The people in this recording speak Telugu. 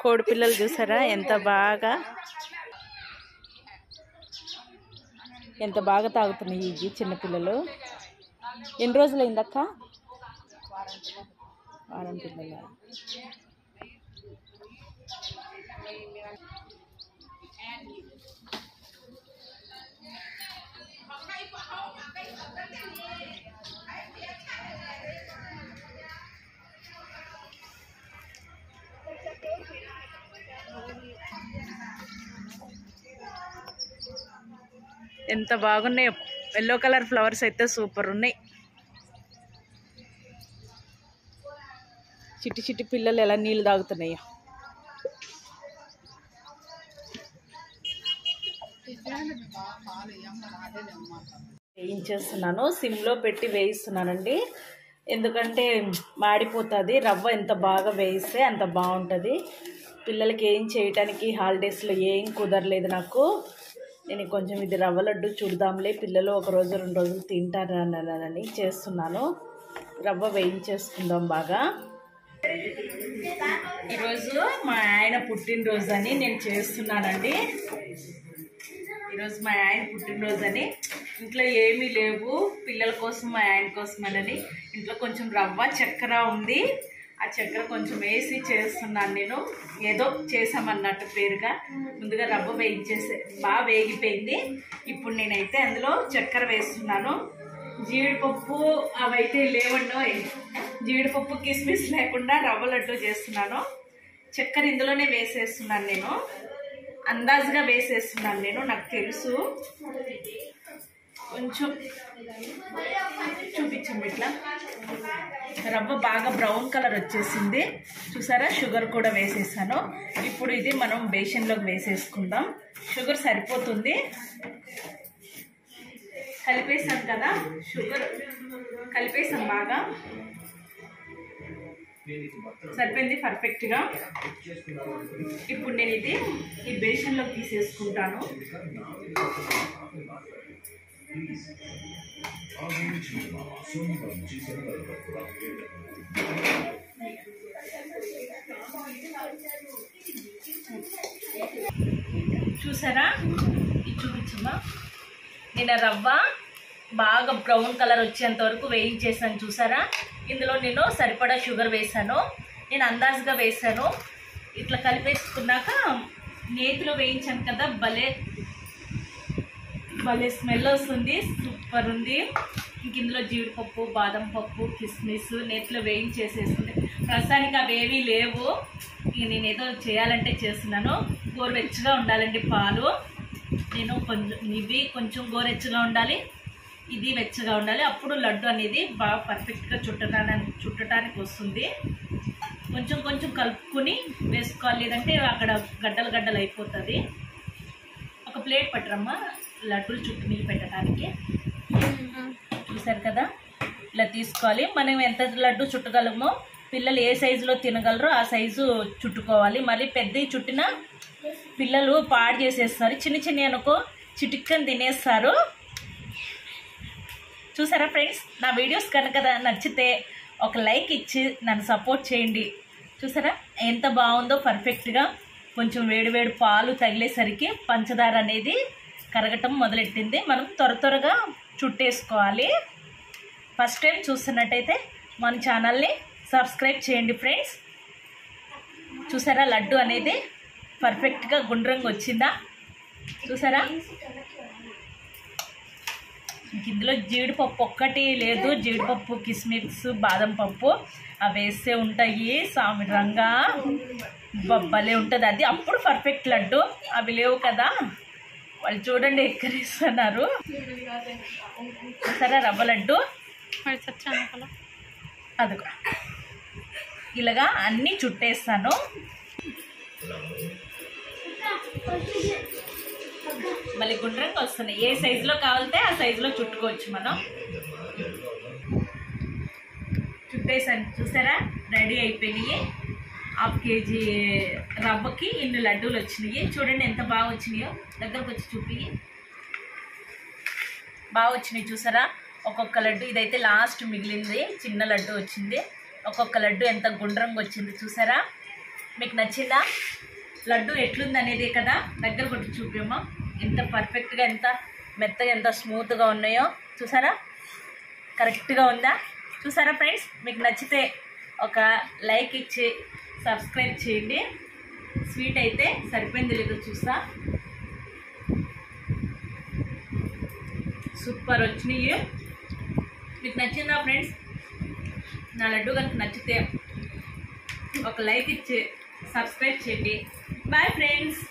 కోడి పిల్లలు చూసారా? ఎంత బాగా ఎంత బాగా తాగుతున్నాయి ఇవి చిన్నపిల్లలు ఎన్ని రోజులు అయిందక్క వారం పిల్లలు? ఎంత బాగున్నాయో. ఎల్లో కలర్ ఫ్లవర్స్ అయితే సూపర్ ఉన్నాయి. చిట్టి చిట్టి పిల్లలు ఎలా నీళ్ళు తాగుతున్నాయో. వేయించేస్తున్నాను సిమ్లో పెట్టి వేయిస్తున్నానండి. ఎందుకంటే మాడిపోతుంది రవ్వ ఎంత బాగా వేయిస్తే అంత బాగుంటుంది. పిల్లలకి ఏం చేయటానికి హాలిడేస్లో ఏం కుదరలేదు నాకు. నేను కొంచెం ఇది రవ్వ లడ్డు చూడదాంలే పిల్లలు ఒక రోజు రెండు రోజులు తింటారని చేస్తున్నాను. రవ్వ వేయించేసుకుందాం బాగా. ఈరోజు మా ఆయన పుట్టినరోజు అని నేను చేస్తున్నానండి. ఈరోజు మా ఆయన పుట్టినరోజు అని. ఇంట్లో ఏమీ లేవు పిల్లల కోసం మా ఆయన కోసం అని ఇంట్లో కొంచెం రవ్వ చక్కెర ఉంది. ఆ చక్కెర కొంచెం వేసి చేస్తున్నాను నేను. ఏదో చేసామన్నట్టు పేరుగా. ముందుగా రవ్వ వేయించేసే బాగా వేగిపోయింది. ఇప్పుడు నేనైతే అందులో చక్కెర వేస్తున్నాను. జీడిపప్పు అవైతే లేవండి జీడిపప్పు కిస్మిస్ లేకుండా రవ్వ లడ్డు చేస్తున్నాను. చక్కెర ఇందులోనే వేసేస్తున్నాను నేను. అందాజుగా వేసేస్తున్నాను నేను నాకు తెలుసు. కొంచెం చూపించండి ఇట్లా. రవ్వ బాగా బ్రౌన్ కలర్ వచ్చేసింది. చూసారా? షుగర్ కూడా వేసేసాను. ఇప్పుడు ఇది మనం బేషన్లోకి వేసేసుకుందాం. షుగర్ సరిపోతుంది. కలిపేసాం కదా? షుగర్ కలిపేసాం బాగా. సరిపోయింది పర్ఫెక్ట్గా ఇప్పుడు నేను ఇది ఈ బేషన్లోకి తీసేసుకుంటాను. చూసారా? ఇది చూపించమ్మా. నేను రవ్వ బాగా బ్రౌన్ కలర్ వచ్చేంత వరకు వేయించేసాను చూసారా? ఇందులో నేను సరిపడా షుగర్ వేసాను నేను అందాజుగా వేసాను ఇట్లా కలిపేసుకున్నాక నేతిలో వేయించాను కదా భలే భలే స్మెల్ వస్తుంది సూపర్ ఉంది. ఇంక ఇందులో జీడిపప్పు బాదం పప్పు కిస్మిస్ నేతిలో వేయించేసేస్తుంది ప్రస్తుతానికి అవి ఏవీ లేవు. ఇక నేను ఏదో చేయాలంటే చేస్తున్నాను. గోరువెచ్చగా ఉండాలండి పాలు. నేను కొంచెం ఇవి కొంచెం గోరెచ్చగా ఉండాలి ఇది వెచ్చగా ఉండాలి. అప్పుడు లడ్డు అనేది బాగా పర్ఫెక్ట్గా చుట్టడానికి చుట్టడానికి వస్తుంది. కొంచెం కొంచెం కలుపుకొని వేసుకోవాలి. లేదంటే అక్కడ గడ్డలు గడ్డలు అయిపోతుంది ఒక ప్లేట్ పట్టరమ్మా. లడ్డూలు చుట్టూ నీళ్ళు పెట్టడానికి. చూసారు కదా? ఇలా తీసుకోవాలి. మనం ఎంత లడ్డు చుట్టగలమో పిల్లలు ఏ సైజులో తినగలరో ఆ సైజు చుట్టుకోవాలి. మళ్ళీ పెద్దవి చుట్టినా పిల్లలు పాడు చేసేస్తారు. చిన్న చిన్న అనుకో చిటిక్కని తినేస్తారు. చూసారా ఫ్రెండ్స్? నా వీడియోస్ కనుక నచ్చితే ఒక లైక్ ఇచ్చి నన్ను సపోర్ట్ చేయండి. చూసారా? ఎంత బాగుందో పర్ఫెక్ట్గా కొంచెం వేడివేడి పాలు తగిలేసరికి పంచదార అనేది కరగటం మొదలెట్టింది. మనం త్వర త్వరగా చుట్టేసుకోవాలి. ఫస్ట్ టైం చూస్తున్నట్టయితే మన ఛానల్ని సబ్స్క్రైబ్ చేయండి ఫ్రెండ్స్ చూసారా లడ్డు అనేది పర్ఫెక్ట్గా గుండ్రంగా వచ్చిందా? చూసారా? ఇందులో జీడిపప్పు ఒక్కటి లేదు. జీడిపప్పు కిస్మిస్ బాదం పప్పు అవి వేస్తే ఉంటాయి. సామి రంగా బొబ్బలే ఉంటుంది. అది అప్పుడు పర్ఫెక్ట్ లడ్డు. అవి లేవు కదా. వాళ్ళు చూడండి ఎక్కడిస్తున్నారు సరే రవ్వ లడ్డు. అదిగో. ఇలాగా అన్నీ చుట్టేస్తాను. మళ్ళీ గుండ్రంగా వస్తున్నాయి. ఏ సైజులో కావాలితే ఆ సైజులో చుట్టుకోవచ్చు మనం. చుట్టేసాను. చూసారా? రెడీ అయిపోయినాయి. హాఫ్ కేజీ రవ్వకి ఇన్ని లడ్డూలు వచ్చినాయి. చూడండి ఎంత బాగా వచ్చినాయో. దగ్గరకు వచ్చి చూపి బాగా వచ్చినాయి చూసారా? ఒక్కొక్క లడ్డు. ఇదైతే లాస్ట్ మిగిలింది. చిన్న లడ్డు వచ్చింది. ఒక్కొక్క లడ్డు ఎంత గుండ్రంగా వచ్చింది చూసారా? మీకు నచ్చిందా? లడ్డు ఎట్లుంది అనేది కదా. దగ్గర కొట్టి చూపామా ఎంత పర్ఫెక్ట్గా ఎంత మెత్తగా ఎంత స్మూత్గా ఉన్నాయో. చూసారా? కరెక్ట్గా ఉందా? చూసారా ఫ్రెండ్స్? మీకు నచ్చితే ఒక లైక్ ఇచ్చి సబ్స్క్రైబ్ చేయండి. స్వీట్ అయితే సరిపోయింది లేదో చూసా? సూపర్ వచ్చినాయి. మీకు నచ్చిందా ఫ్రెండ్స్? నా లడ్డు కనుక నచ్చితే ఒక లైక్ ఇచ్చి సబ్స్క్రైబ్ చేయండి. Bye friends.